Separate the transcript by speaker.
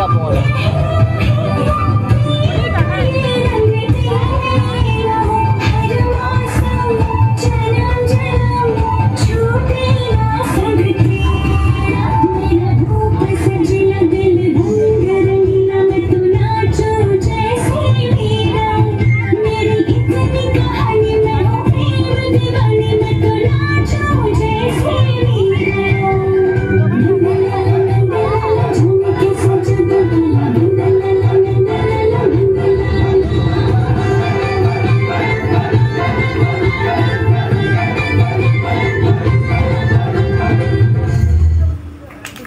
Speaker 1: that morning.